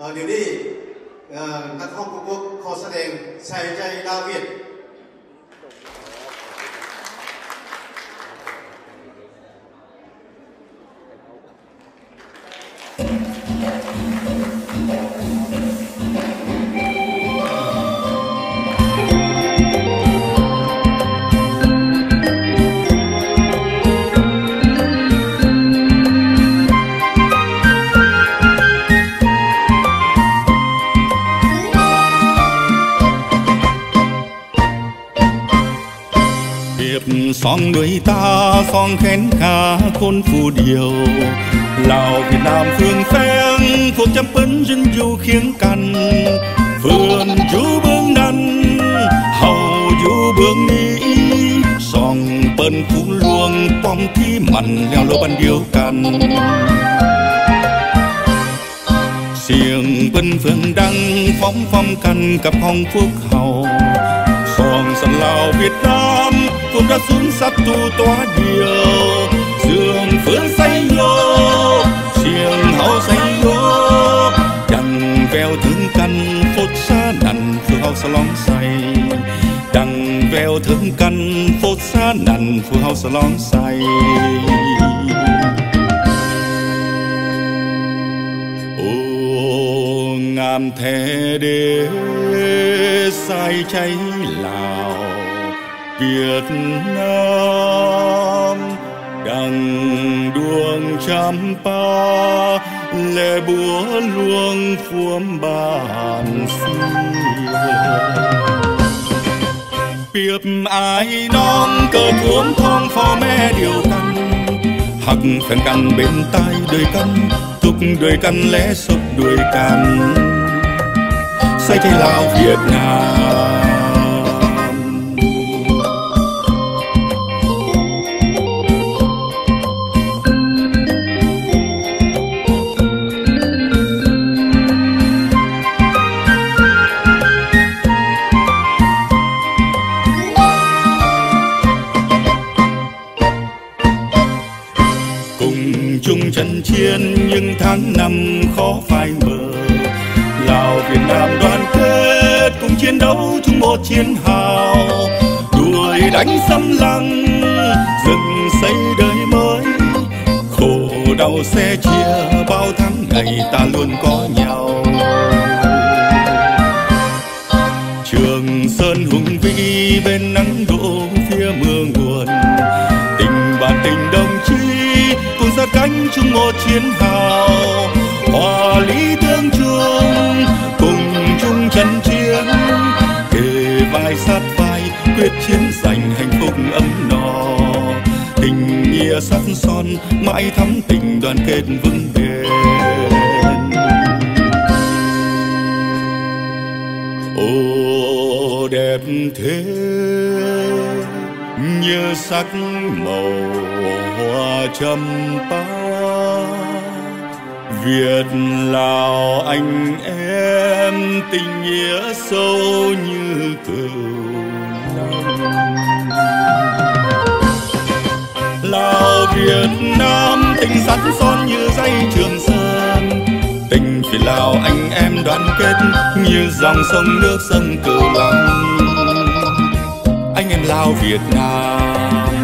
เดี๋ยวนี้นักท่องกุ๊กขอแสดงใส่ใจดาวิด song người ta song khen ca khôn phù điều lào việt nam phương phen phục trăm pấn dân du khiếng cằn. Phương du bương năn, hầu du bương ni song pân phú luông pom thi mặn, leo lô ban điều cằn. Xiềng pân phương đăng phóng phong canh cặp hong phúc hầu lào, việt nam cũng đã xuống sắt tu toa nhiều. Dương phương say lô xiềng hậu say lô, đằng veo thương căn phốt xa nằn phương hậu xa long say đằng veo thương căn phốt xa nằn phương hậu xa long say ngàn thế đế sai cháy lào. Việt Nam. Đằng đuông trăm pa lệ búa luông phuom bàn xưa Biệp ai non cờ thuống thong phò mẹ điều căn Hắc phần căn bên tai đời căn, Thúc đời căn lẽ sốc đuôi căn Say chạy Lào Việt Nam. Chung trận chiến những tháng năm khó phai mờ. Lào việt nam đoàn kết cùng chiến đấu chung một chiến hào. Đuổi đánh xâm lăng, dựng xây đời mới. Khổ đau xe chia bao tháng ngày ta luôn có nhau. Trường sơn hùng vĩ bên nắng đổ phía mưa nguồn. Tình bạn tình đồng cánh chung một chiến hào. Hòa lý tương chung cùng chung trận chiến. Kề vai sát vai, quyết chiến giành hạnh phúc ấm no. Tình nghĩa sắt son, mãi thắm tình đoàn kết vững bền. Ô, đẹp thế như sắc màu hoa trầm pa. Việt, Lào, anh em tình nghĩa sâu như cừu Lào, Việt Nam tình sắt son như dây trường sơn. Tình vì Lào, anh em đoàn kết như dòng sông nước sông cửu long Việt Nam.